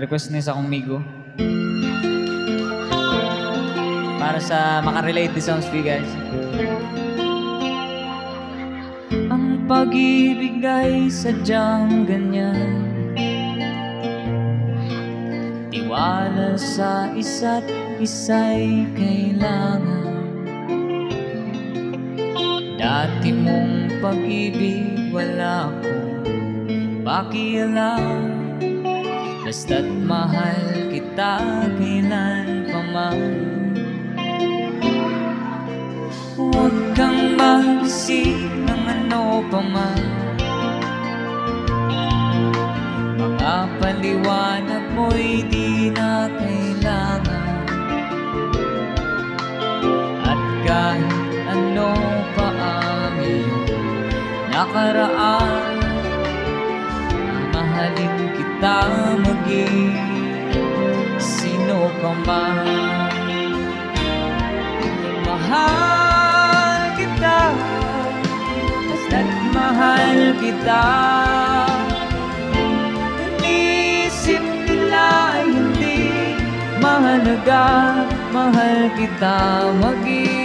request ni sa migo. Para sa makarelate ni songs for you guys. Ang pag-ibig ay sadyang ganyan Tiwala sa isa't isa'y kailangan Dati mong pag-ibig wala akong pakialam Basta't mahal kita kailan pa man Huwag kang mag-isip ng ano pa man. Mga paliwanag mo'y di na kailangan. At kahit ano pa ang iyong nakaraan Mahalin kita maging sino ka man? Mahal kita Basta't mahal kita. Inisip nila hindi Mahalaga Mahal kita maging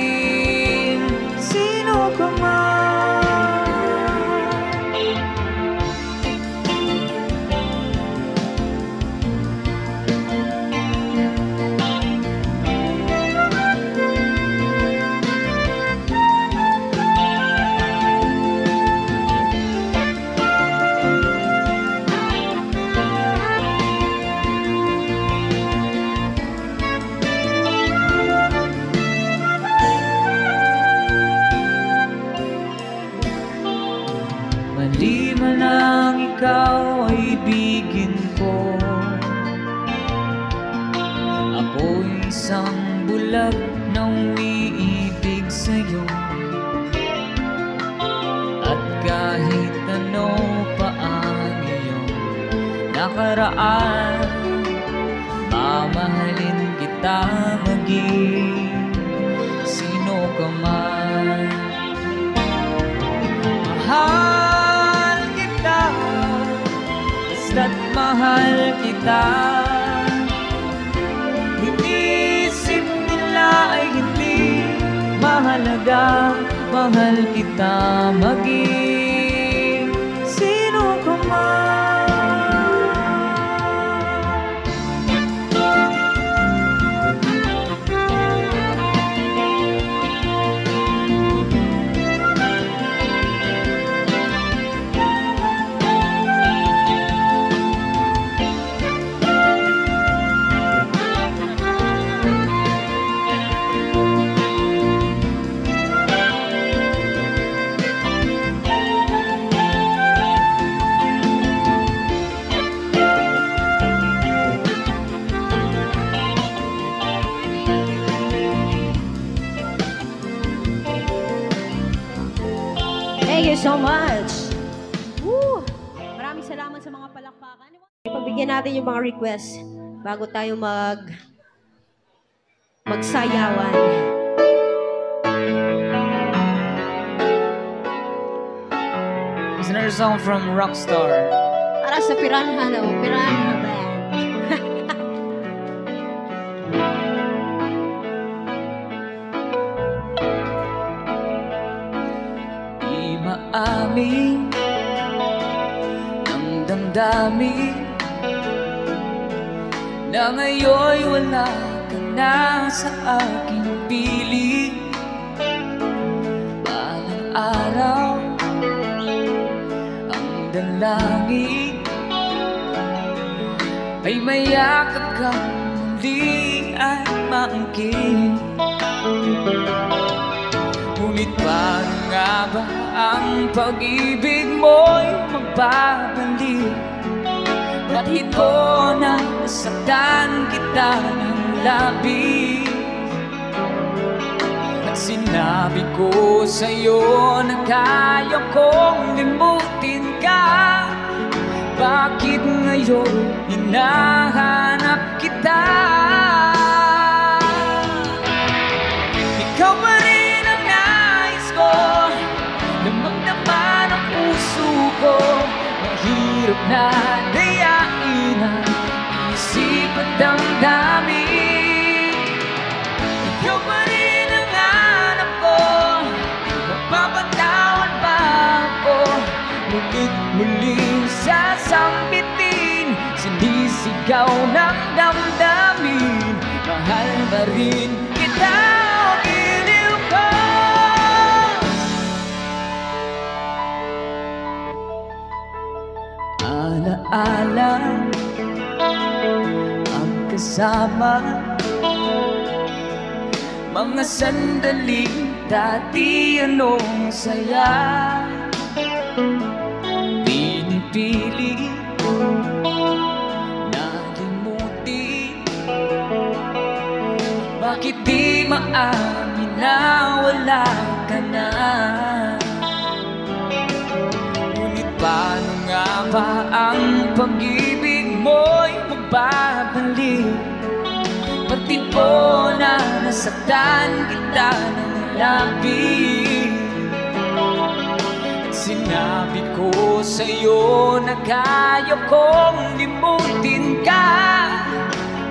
nakaraan. Mamahalin kita maging sino ka man. Mahal kita Basta't mahal kita. Inisip nila ay hindi Mahalaga Mahal kita maging so much. Woo! Maraming salamat sa mga palakpakan. Pagbigyan natin yung mga request bago tayo mag magsayawan. It's another song from Rockstar Para sa Piranha, no? Piranha Damdamin Na ngayon'y wala ka na sa aking piling Balang araw Ang dalangin Ay mayakap ka muli at maangkin. Ngunit paano nga ba ang pag-ibig mo'y magbabalik? Ba't ito na nasaktan kita ng labis? At sinabi ko sa'yo na kaya kong limutin ka Bakit ngayon hinahanap kita? Mahirap na dayain ang isip damdamin Ikaw pa rin ang hanap ko. Mapapatawad ba ako? Mulit muling sasambitin Sinisigaw ng damdamin. Mahal ba rin Alaala ang kasama Mga sandaling dati anong saya. Pinipili Nalimutin Bakit di maamin na wala ka na? Ngunit paano nga ba ang pag-ibig mo'y magbabalik? Pati po na nasaktan kita ng labing Sinabi ko sa'yo na kaya kong limutin ka.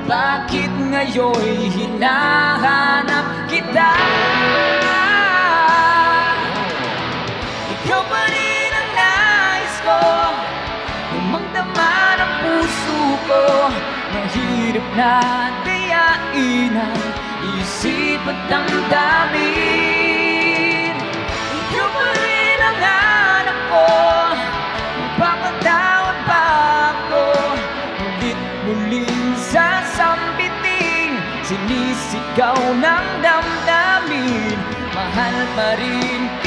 Bakit ngayon'y hinahanap kita? Ikaw pa rin ang nais ko ko Mahirap na dayain ang isip at damdamin. Ikaw pa rin ang hanap ko Mapapatawad ba ako. Ulit muling sasambiting Sinisigaw ng damdamin. Mahal pa rin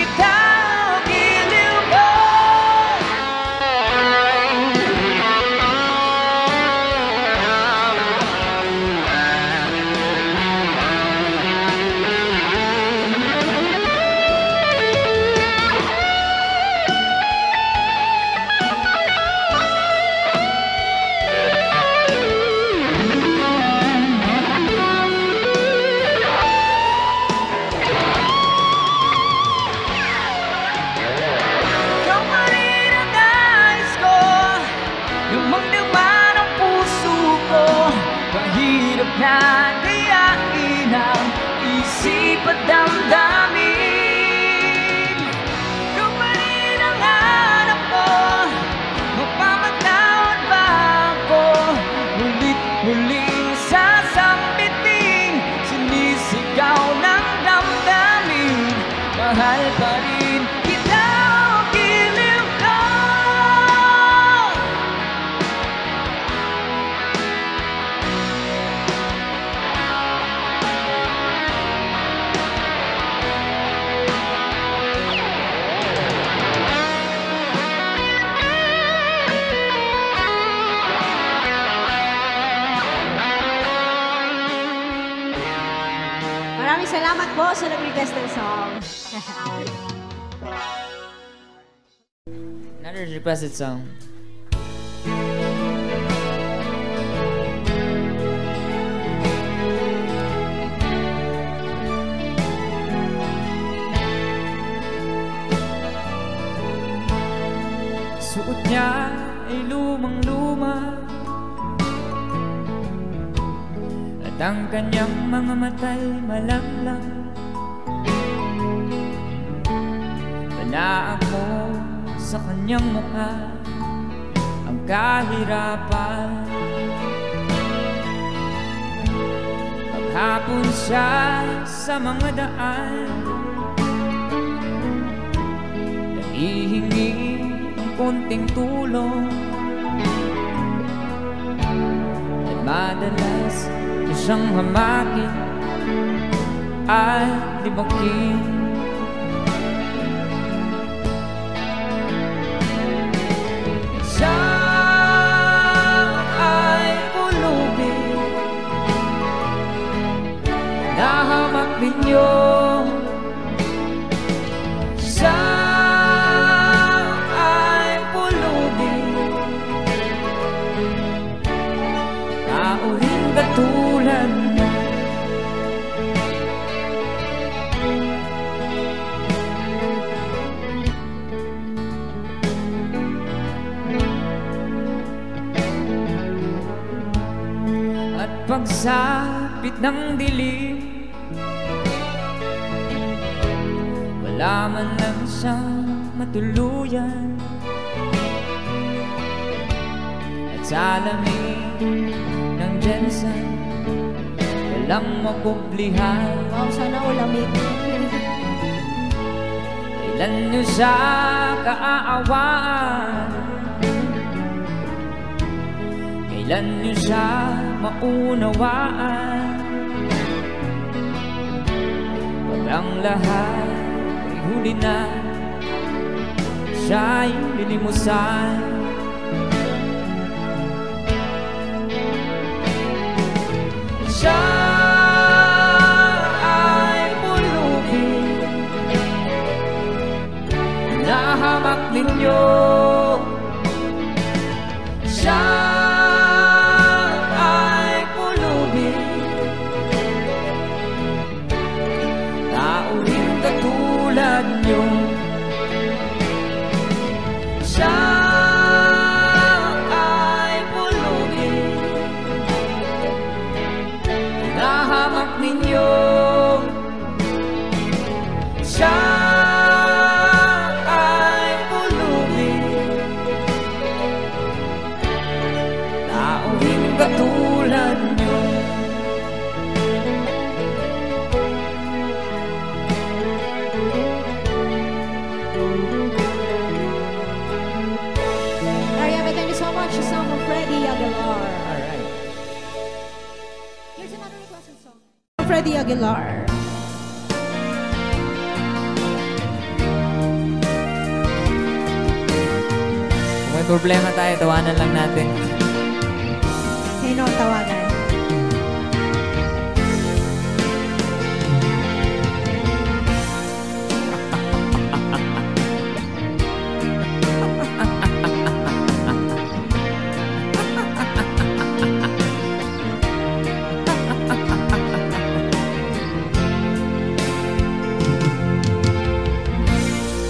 Another requested song. Suot niya ay lumang-luma At ang kanyang mga matay malamlang Panaag mo sa kanyang mukha Ang kahirapan. Paghapon siya sa mga daan Nahihingi ng konting tulong. At madalas na siyang hamakin At limakin pagsapit ng dilim. Wala man lang siyang matuluyan. At sa lamig ng Jensen Walang makublihan Wow, sana ulamig. Kailan nyo siya kaaawaan Kailan nyo siya maunawaan. Pag ang lahat ay huli na Siya'y lilimusan. Siya ay pulubin Nahamak ninyo problema tayo, tawanan lang natin Sino ang tawagan?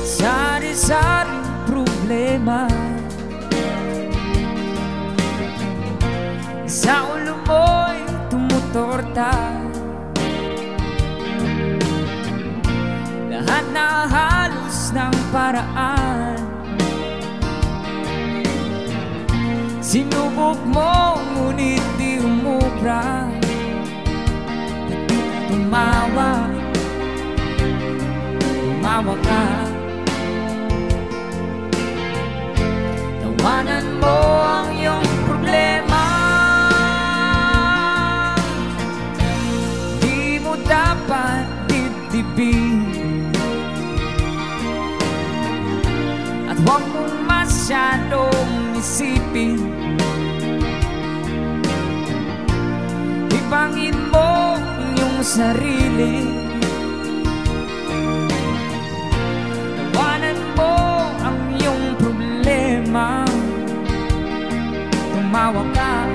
Sari-saring problema Sinubok mo ngunit di umubra. Tumawa. Tumawa ka. Tawanan mo ang iyong problema. Di mo dapat dibdibin At huwag mong masyadong isipin iyong sarili. Tawanan mo ang iyong problema. Tumawa ka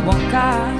Tumawa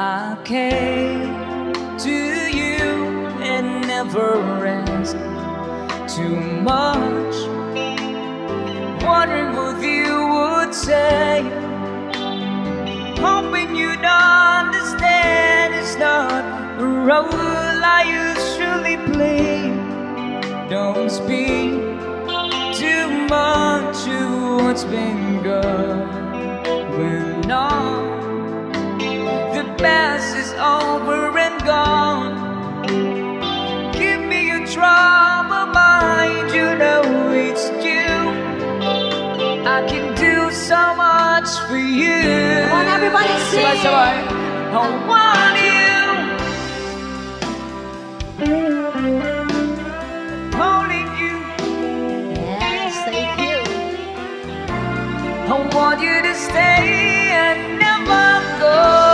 I came to you and never asked too much. Wondering what you would say. Hoping you'd understand it's not a role I usually play. Don't speak too much of what's been going on. The past is over and gone. Give me your trouble mind, you know it's due. I can do so much for you. Come on, everybody, sing. Sabay-sabay. I want you. Holding you. Yes, thank you. I want you to stay and never go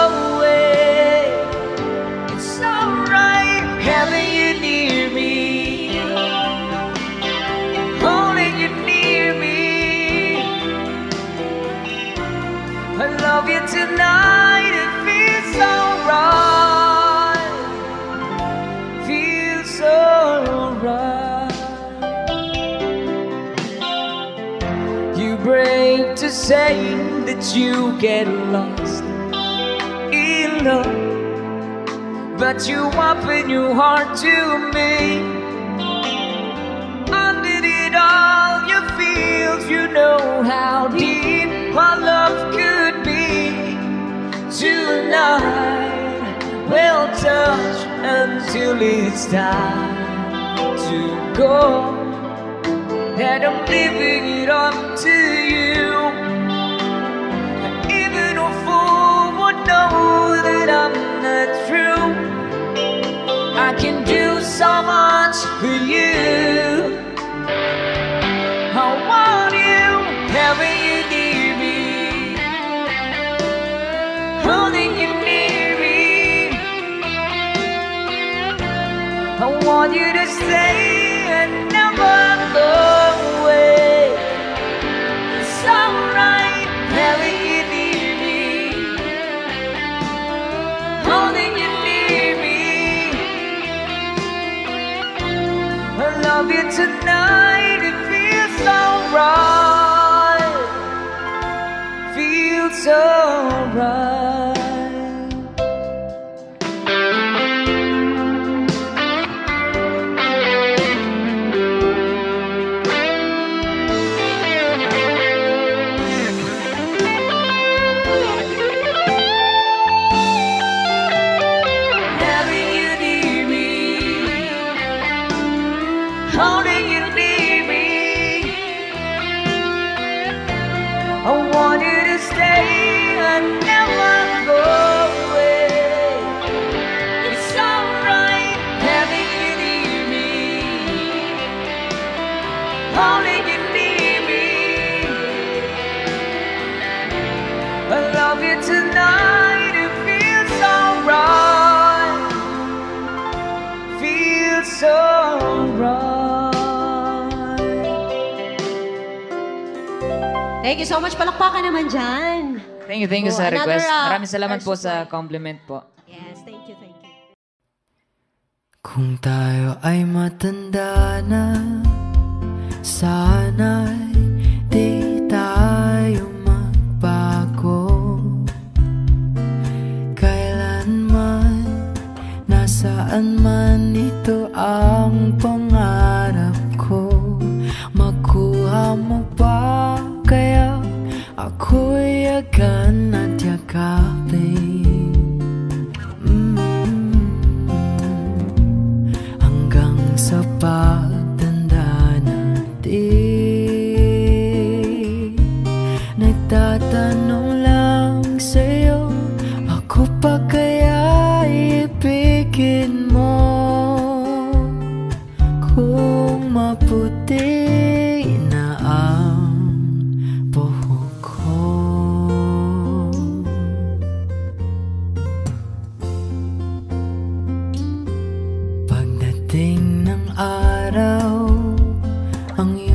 brave to say that you get lost in love, but you open your heart to me. Under it all, your feels, you know how deep my love could be. Tonight, we'll touch until it's time to go that I'm leaving it up to you. Know that I'm not true. I can do so much for you. I want you, having you near me, holding you near me. I want you to stay and never go away. It's alright love you tonight. It feels alright. Feels alright. Having you so much. Palakpakan naman dyan. Thank you, thank you Oh, sa another, request. uh, Maraming salamat po sa compliment po. Yes, thank you, thank you. Kung tayo ay matanda na Sana'y di tayo magbago Kailanman, nasaan man ito ang pangarap cuia canna ti accapi. 朋友。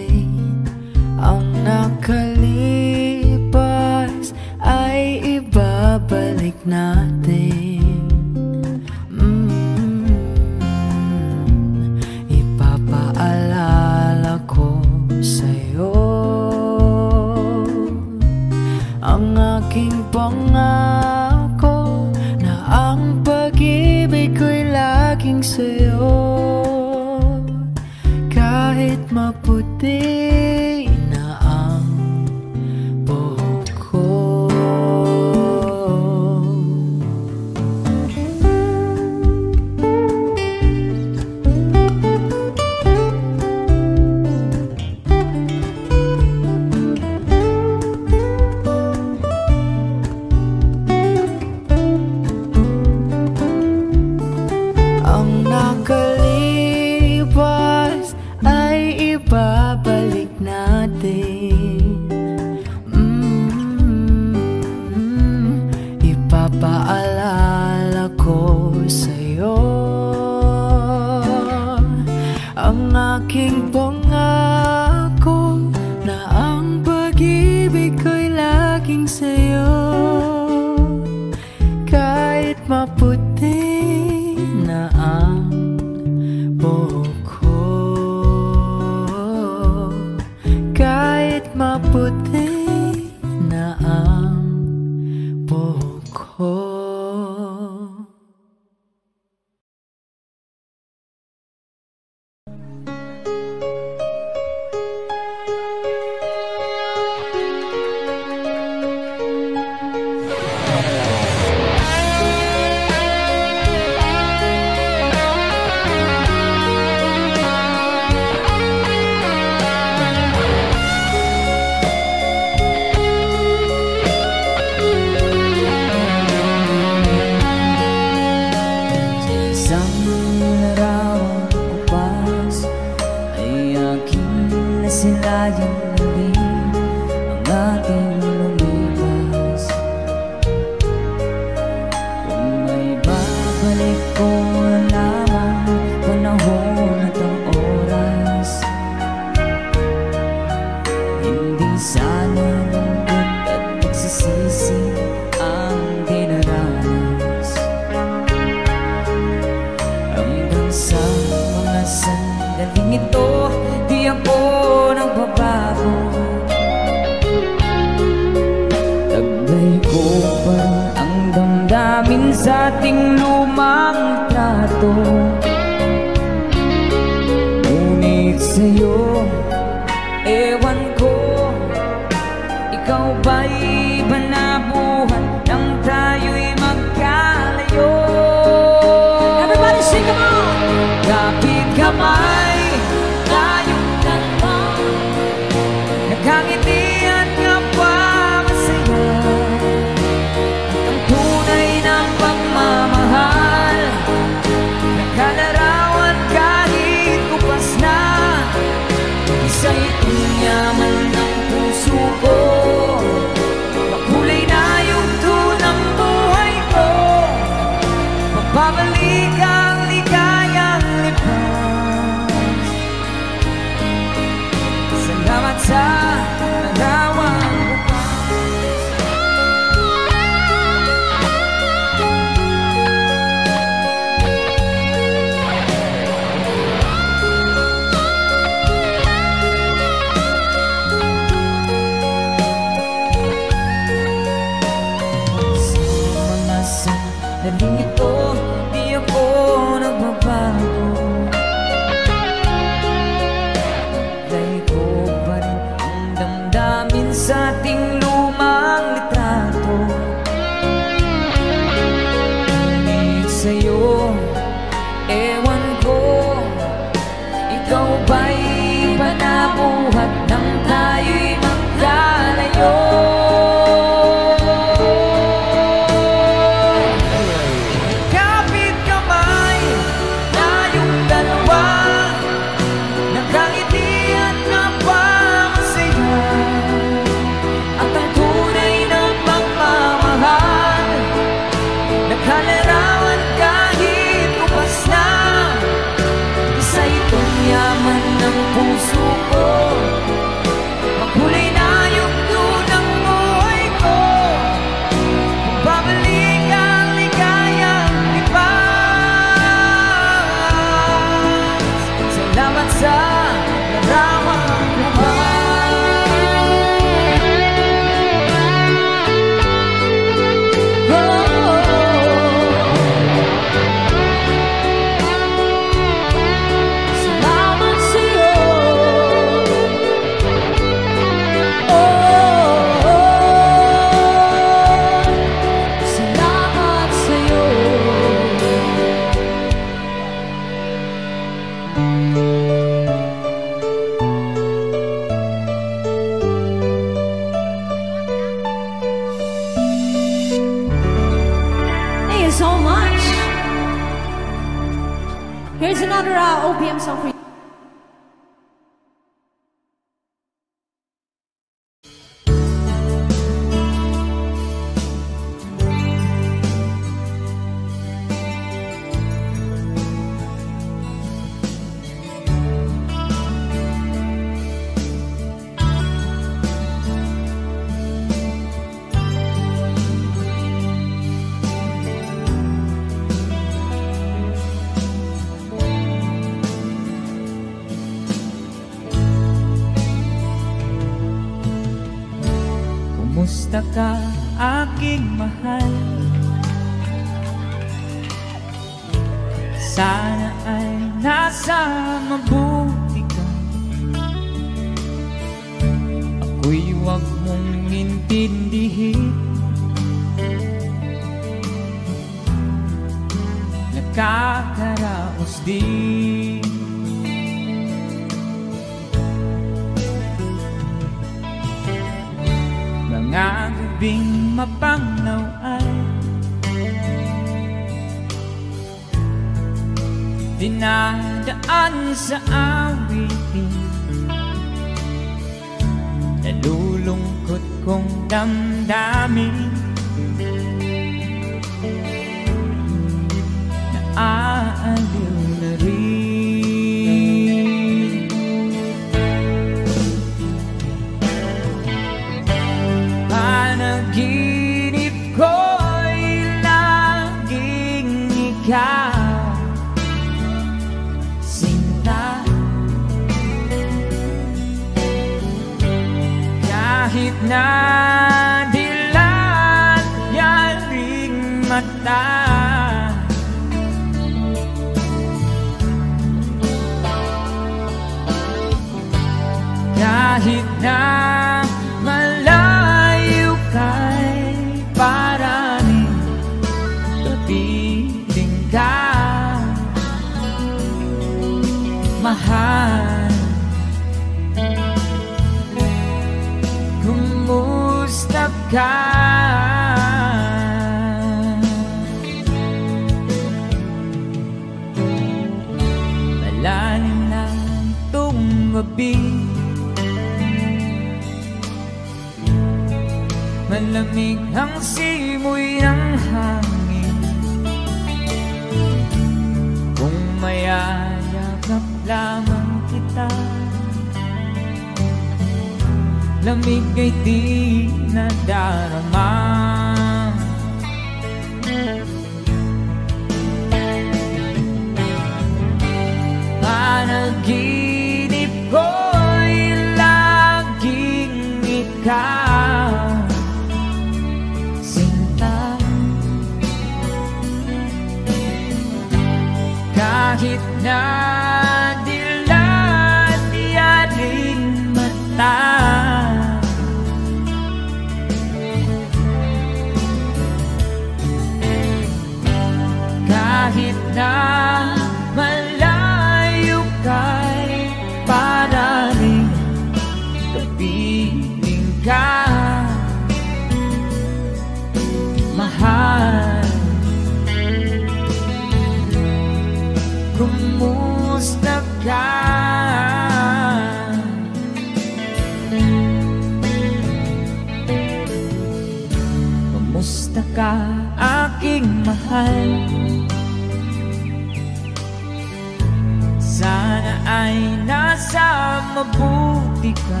Sana'y nasa mabuti ka.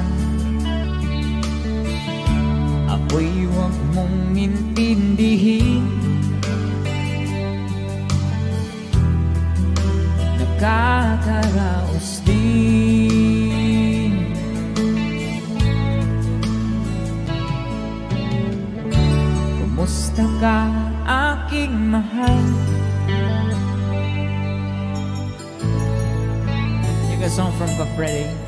Ako'y huwag mong intindihin. Nakakaraos din. Kumusta ka aking mahal? a song from Gofredi.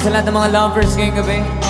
sa lahat ng mga lovers ngayong gabi.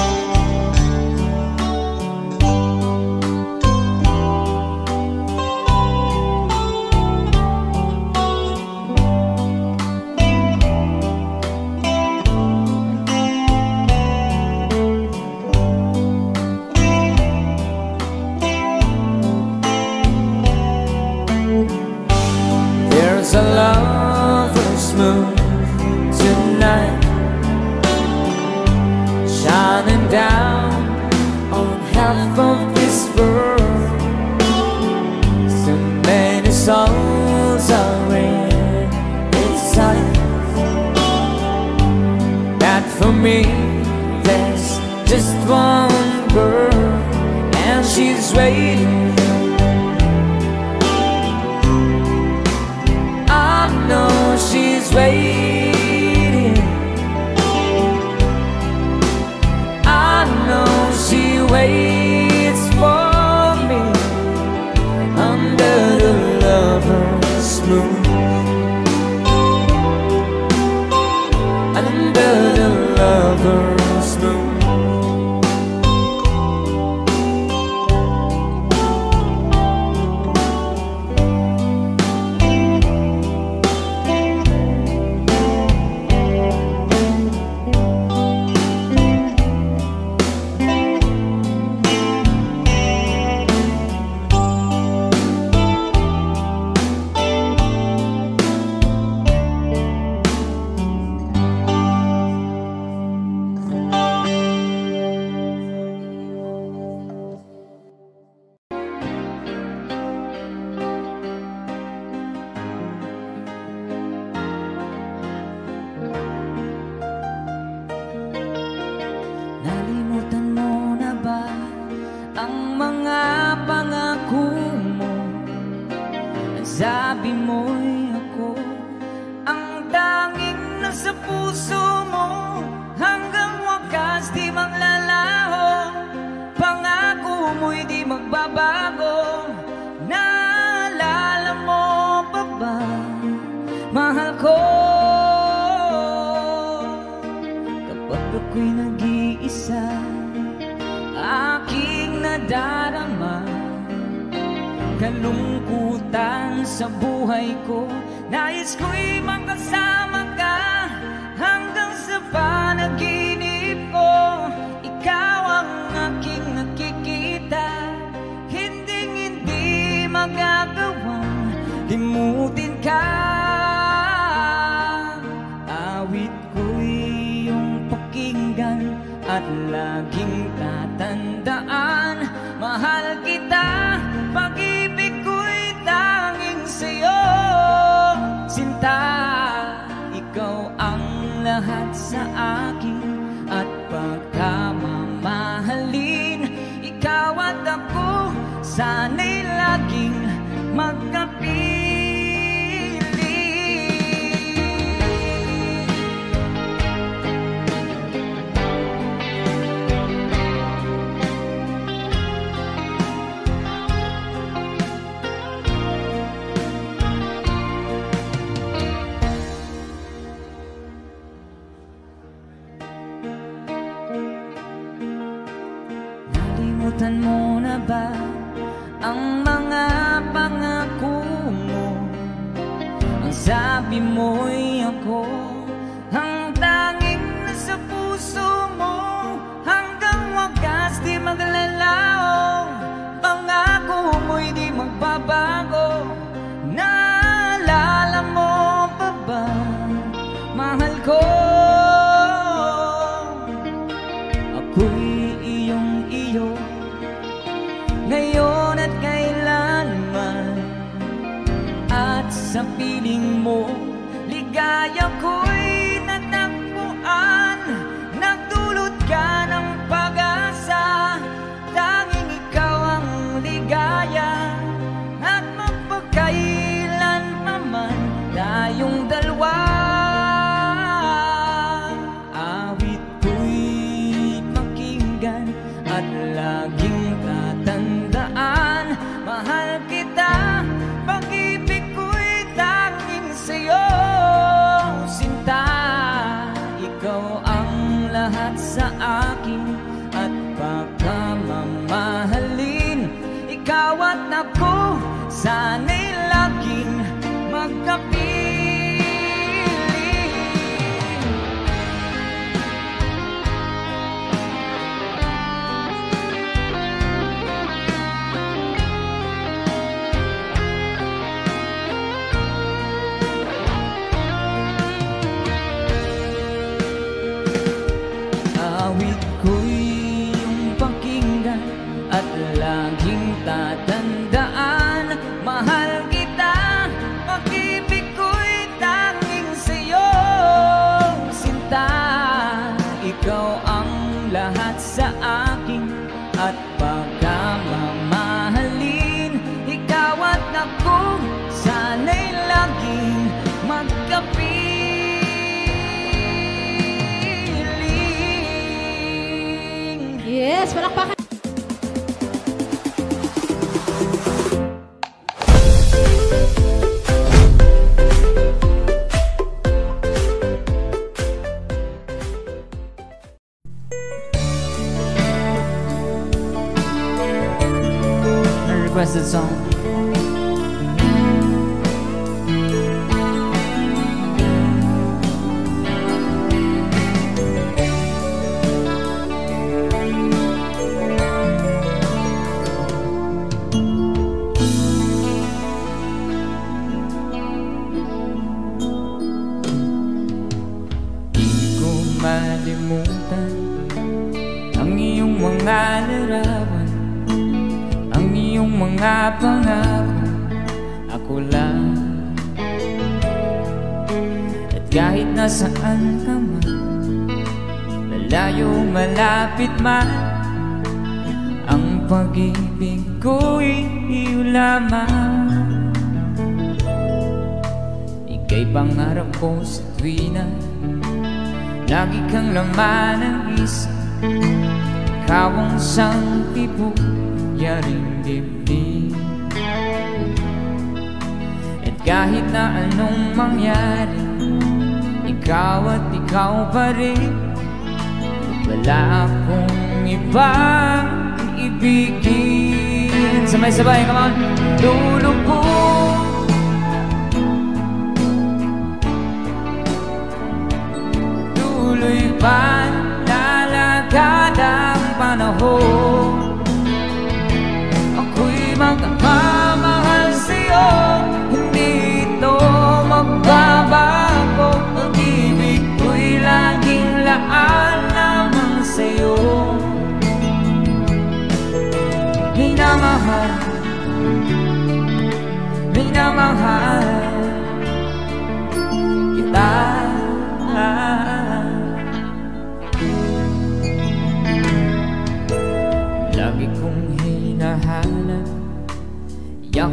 di magbabago. Naalala mo pa ba, mahal ko? Kapag ako'y nag-iisa, aking nadarama. Kalungkutan sa buhay ko Nais ko'y magkasama ka Hanggang sa panaginip limutin ka. kita. its own. nasaan ka man? Lalayo malapit man. Ang pag-ibig ko'y iyo lamang. Ika'y pangarap ko sa tuwinan Lagi kang laman ng isip. Ikaw ang isang tibuyaring dibdib. At kahit na anong mangyari ikaw at ikaw pa rin. Wala akong ibang ibigin. Sabay-sabay, come on. Lulubog. Tuloy pa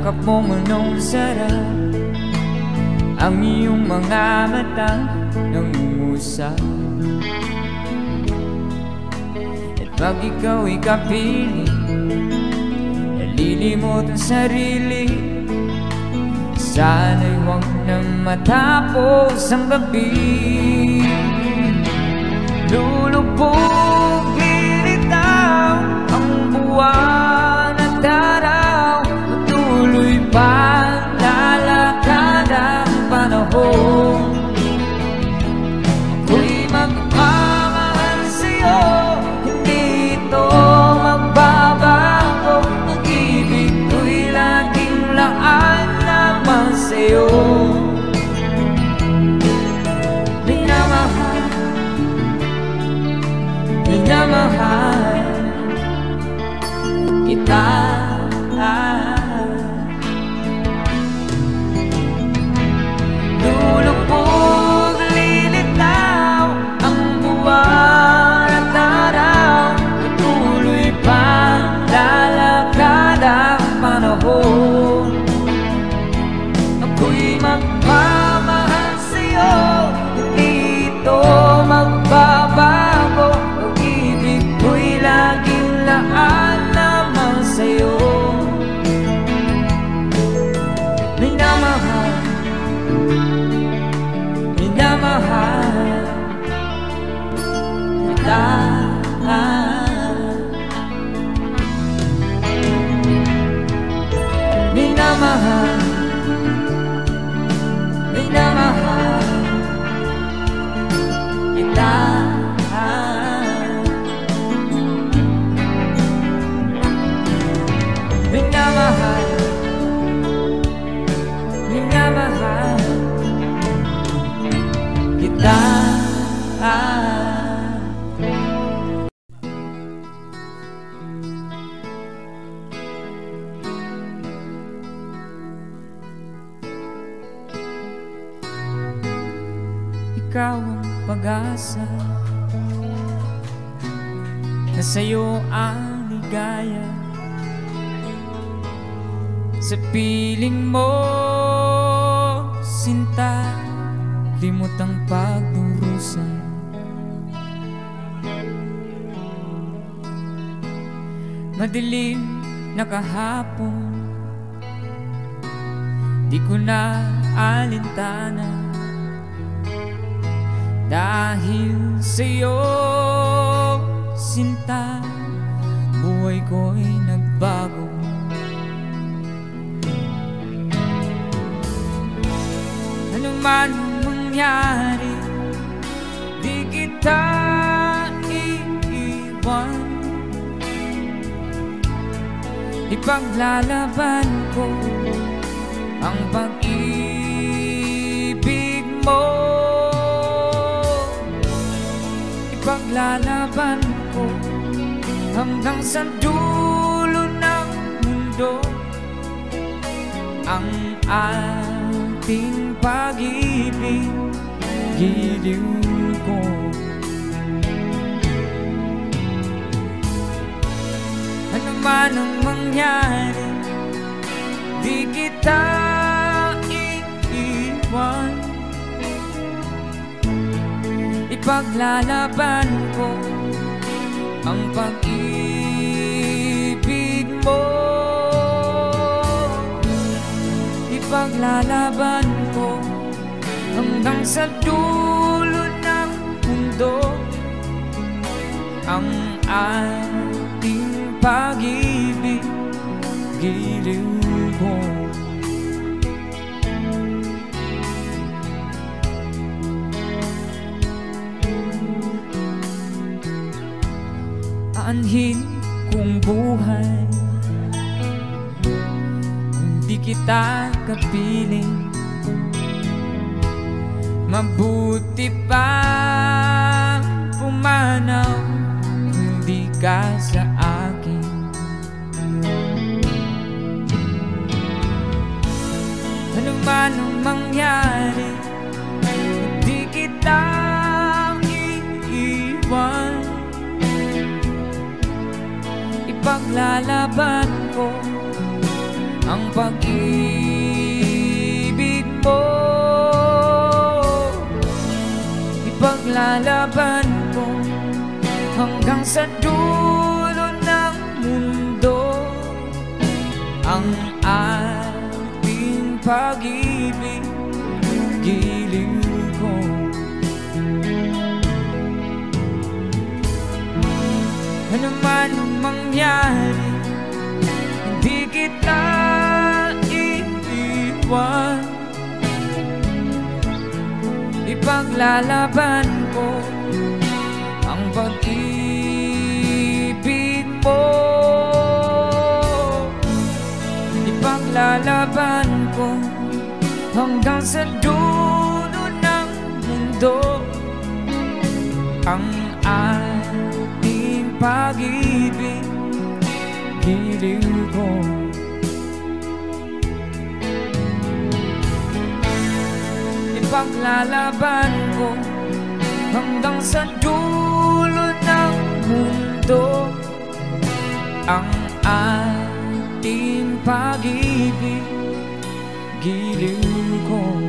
yakap mong anong sarap Ang iyong mga mata nangungusap. At pag ikaw'y kapili Nalilimot ang sarili. Sana'y huwag nang matapos ang gabi. Lulubog, lilitaw ang buwan. Kahapon. Di ko na alintana Dahil sa'yo, sinta Buhay ko'y nagbago. Ano man ang mangyari Ipaglalaban ko? Ang pag-ibig mo? Ipaglalaban ko Hanggang sa dulo ng mundo. Ang ating pag-ibig Giliw ko Ano man ang mangyari Di kita iiwan. Ipaglalaban ko Ang pag-ibig mo. Ipaglalaban ko Hanggang sa dulo ng mundo. Ang ating pag-ibig Giliw ko Aanhin kong buhay. Kung di kita kapiling. Mabuti pa pumanaw Kung di ka sa Ano man ang mangyari? Di kita iiwan. Ipaglalaban ko Ang pag-ibig mo. Ipaglalaban ko Hanggang sa dulo pag-ibig Giliw ko. Ano man ang mangyari Hindi kita iiwan. Ipaglalaban ko Ang pag-ibig Ipaglalaban ko Hanggang sa dulo ng mundo. Ang ating pag-ibig Giliw ko. Ipaglalaban ko Hanggang sa dulo ng mundo. Ang ating pag-ibig giliw ko Kung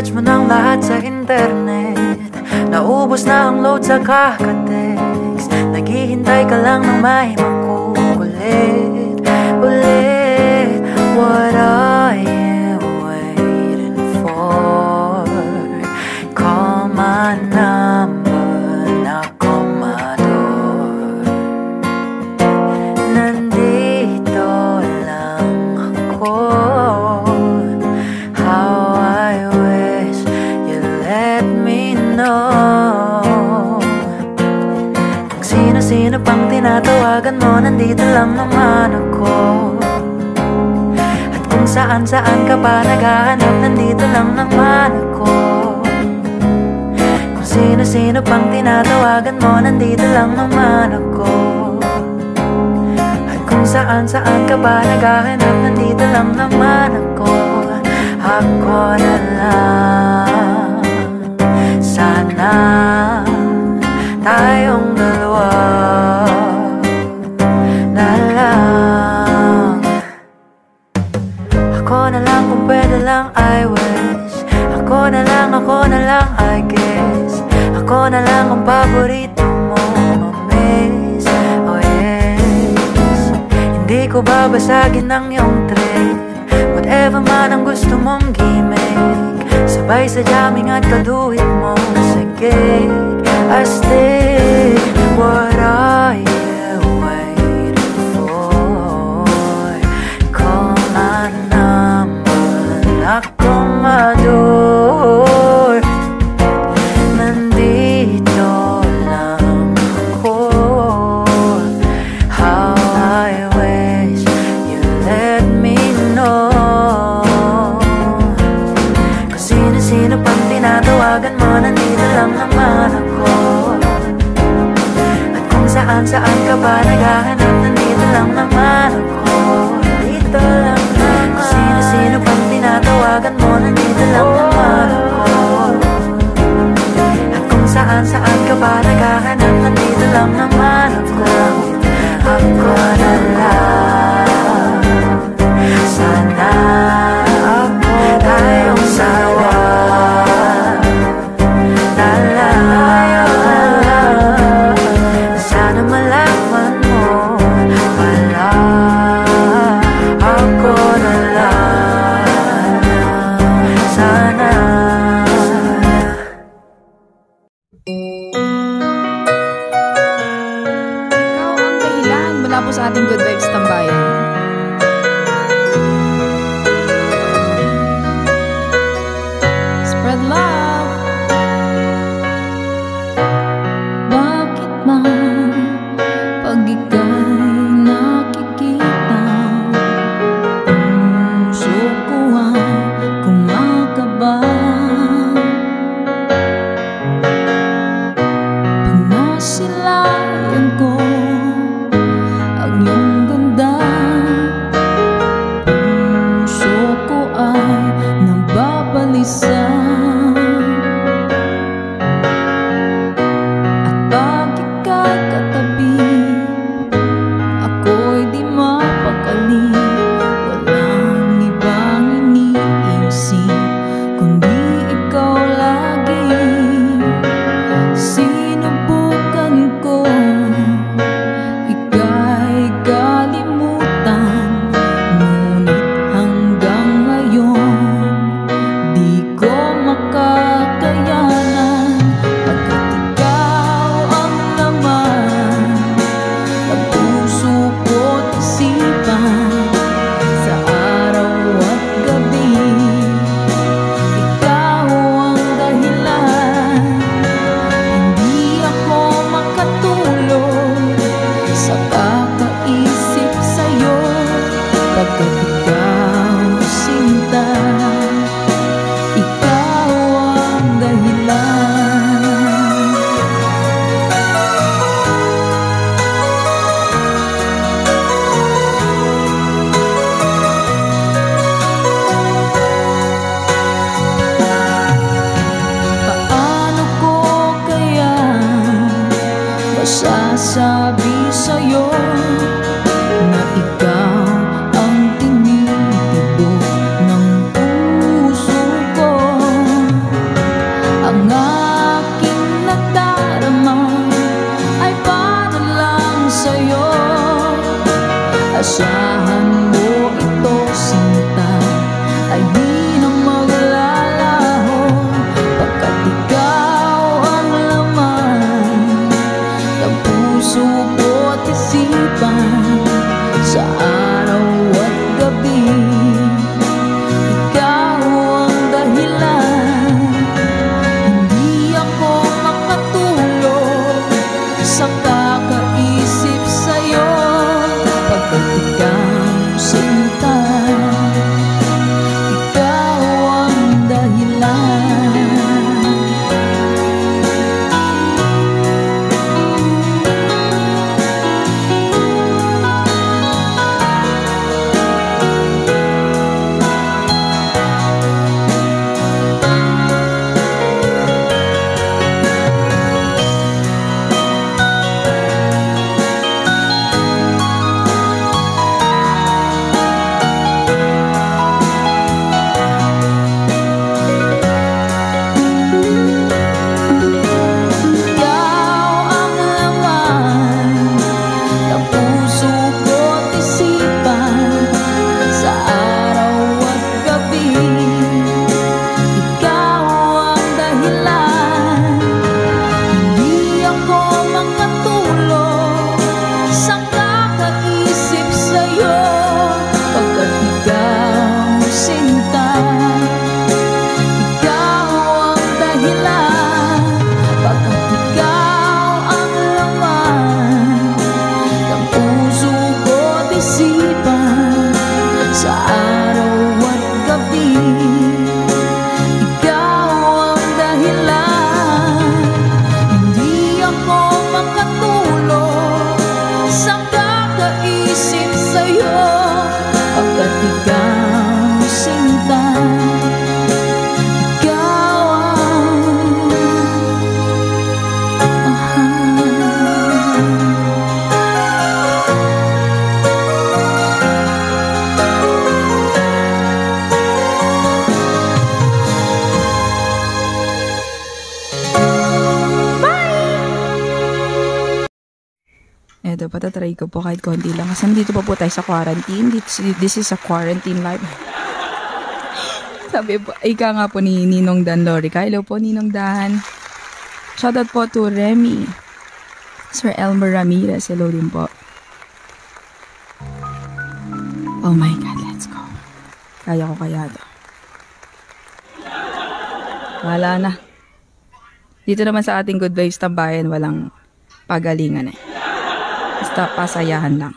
Na-search mo ng lahat sa internet. Naubos na ang load sa kakatext. Naghihintay ka lang ng may makukulit Ulit What are Nandito lang naman ako At kung saan-saan ka pa naghahanap Nandito lang naman ako Kung sino-sino pang tinatawagan mo Nandito lang naman ako At kung saan-saan ka pa naghahanap Nandito lang naman ako Ako na lang. Sana Tayong dalawa lang I wish. Ako na lang, ako na lang I guess. Ako na lang ang paborito mo Mamiss Oh yes. Hindi ko babasagin ang iyong trip Whatever man ang gusto mong gimmick. Sabay sa jamming at kaduhit mo. Sige, astig What are Eto, patatry ko po kahit konti lang. Kasi nandito pa po tayo sa quarantine. This, this is a quarantine live. Sabi po, ika nga po ni Ninong Dan Lorica. Hello po, Ninong Dan. Shoutout po to Remy. Sir Elmer Ramirez. Hello din po. Oh my God, let's go. Kaya ko kaya to. Wala na. Dito naman sa ating Good Vibes Tambayan, walang pagalingan eh. Basta pasayahan lang.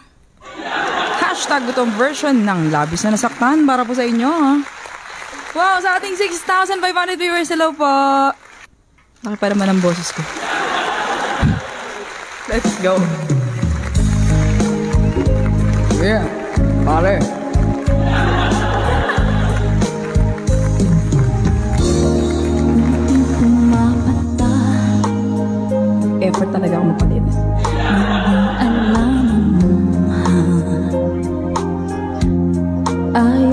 Hashtag itong version ng labis na nasaktan para po sa inyo. ha? Wow, sa ating 6,500 viewers, hello po. Laki pa naman ang boses ko. Let's go. Yeah, pare. Effort talaga ako magpalinis. I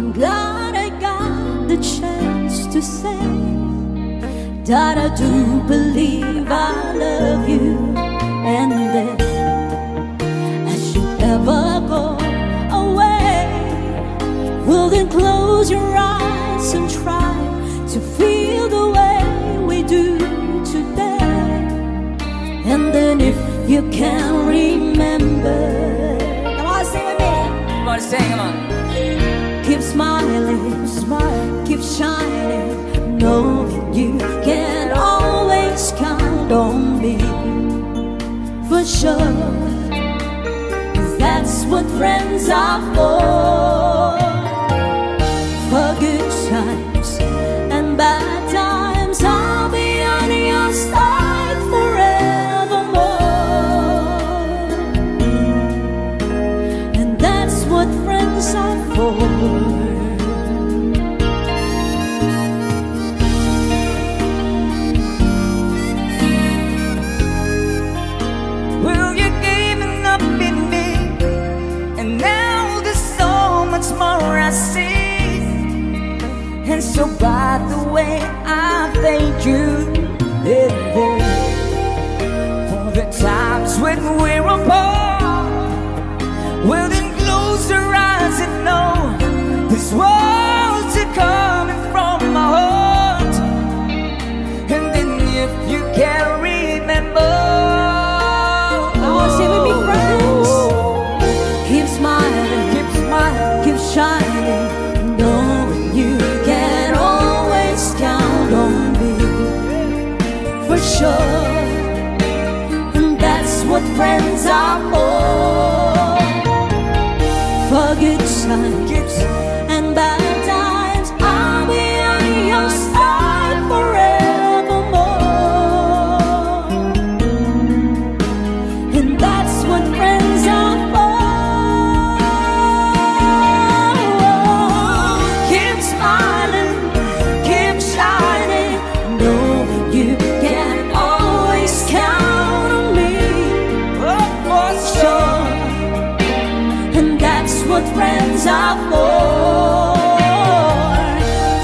I'm glad I got the chance to say that I do believe I love you. And that I should ever go away. Well, then close your eyes and try to feel the way we do today. And then if you can remember, come on, sing with me. Come on, sing, come on smiling, smile keep shining. No, you can always count on me for sure. Cause that's what friends are for. For good times. so bright.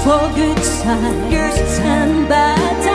for good times and bad times.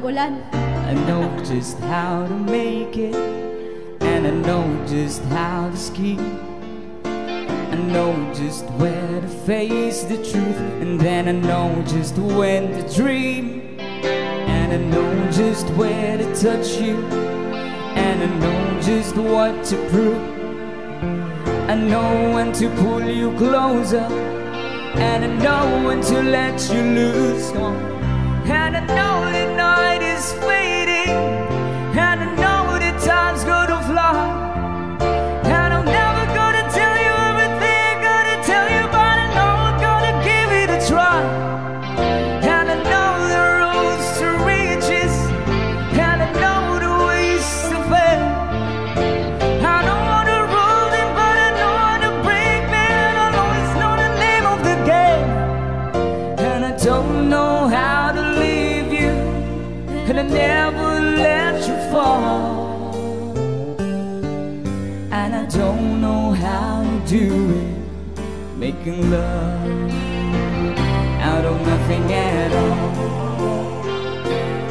I know just how to make it And I know just how to ski. I know just where to face the truth And then I know just when to dream. And I know just where to touch you And I know just what to prove. I know when to pull you closer And I know when to let you lose. And I know night is fading and making love out of nothing at all.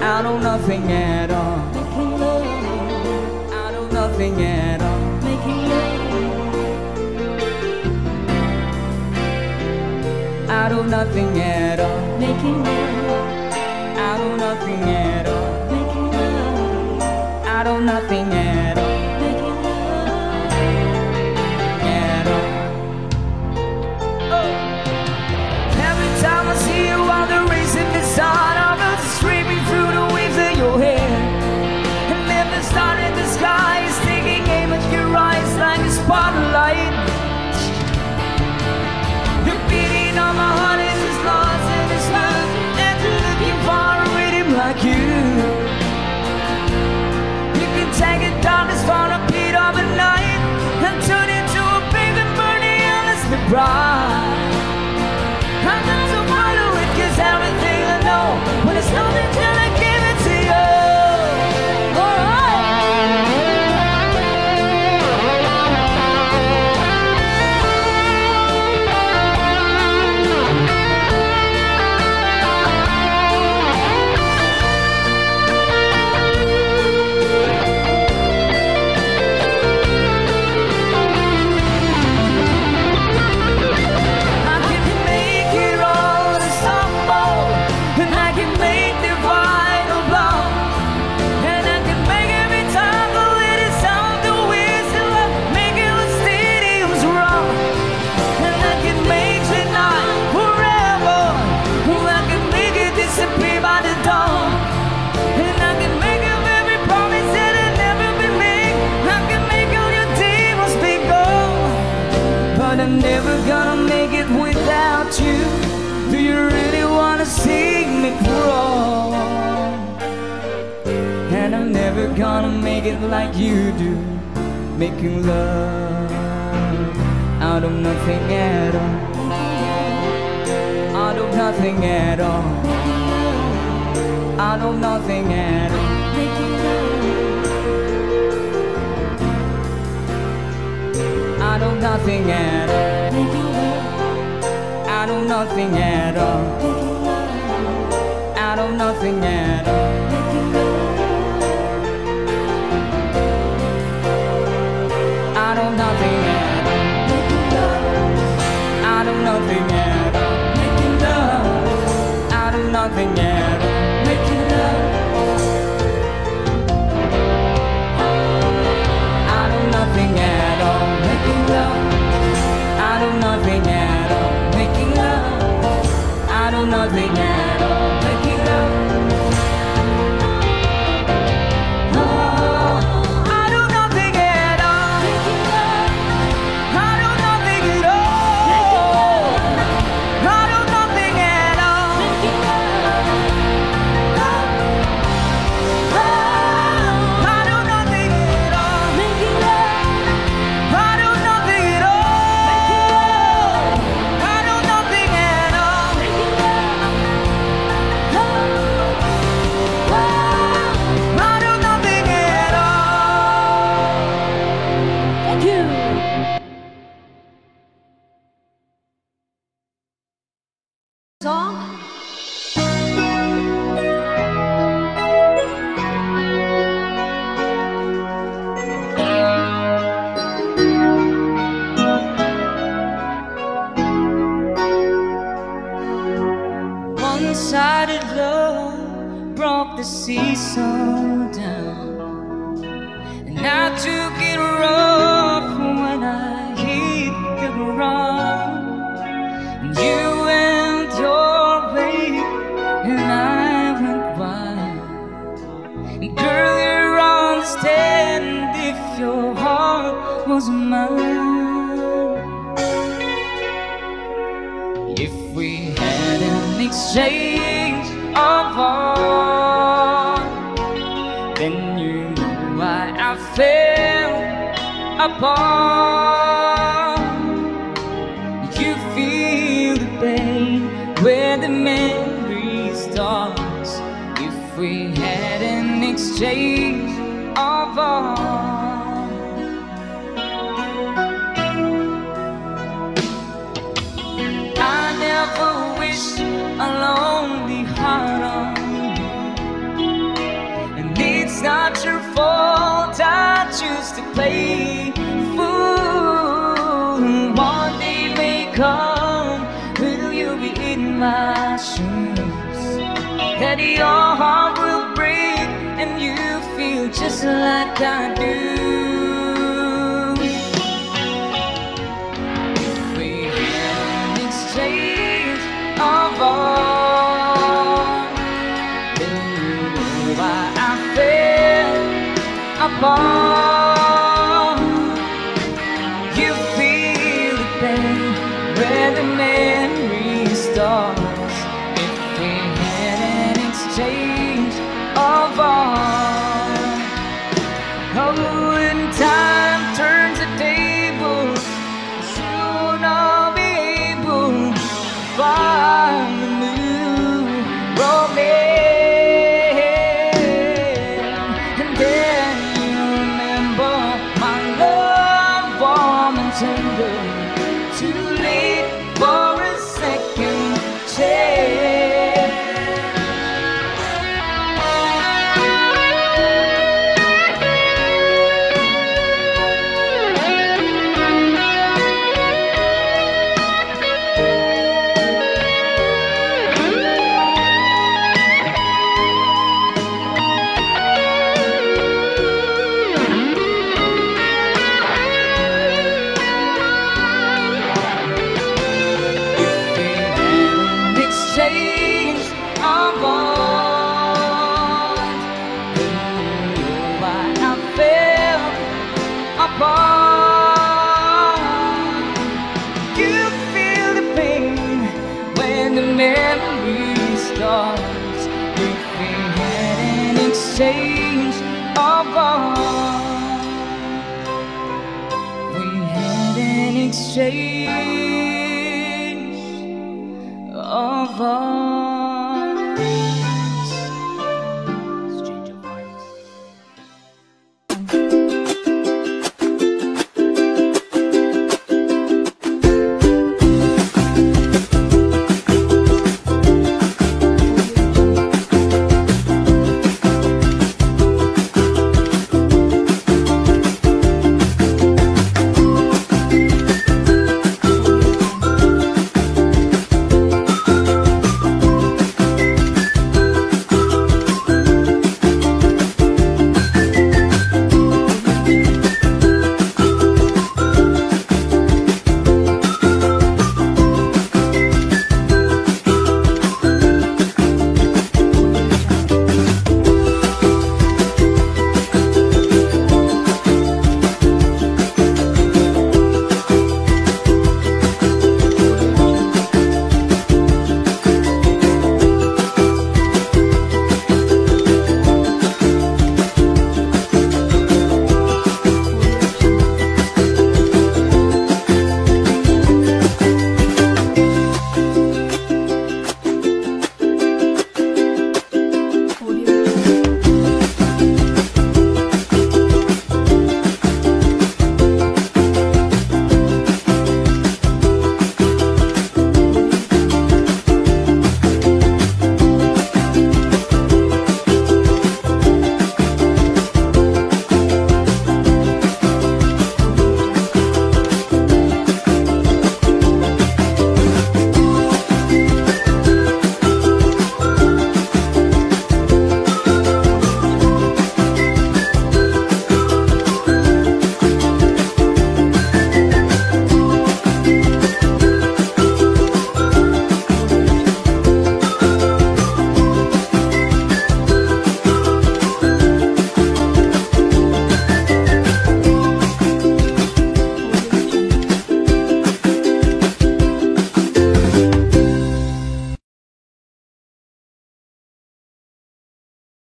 Out of nothing at all. Making love out of nothing at all. Making love out of nothing at all. Making love out of nothing at all. Making love out of nothing at all. right. gonna make it like you do Making love out of nothing at all Out of nothing at all Out of nothing at all I know nothing at all. I know nothing at all. I know nothing at all. exchange of all. Then you know why I fell apart. You feel the pain where the memory starts. If we had an exchange. play fool one day may come will you be in my shoes that your heart will break and you feel just like I do apart. change of all. We had an exchange of all.